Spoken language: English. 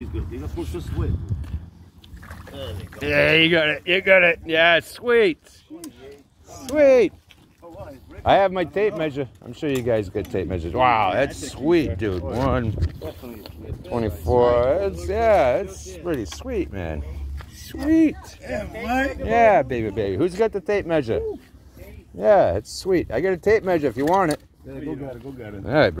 He's good. he's a push this way. Yeah, you got it. You got it. Yeah, sweet. Sweet. I have my tape measure. I'm sure you guys got tape measures. Wow, that's sweet, dude. 24 It's yeah, it's pretty sweet, man. Sweet. Yeah, baby, baby. Who's got the tape measure? Yeah, it's sweet. I got a tape measure if you want it. Yeah, go get it. Go get it. All right.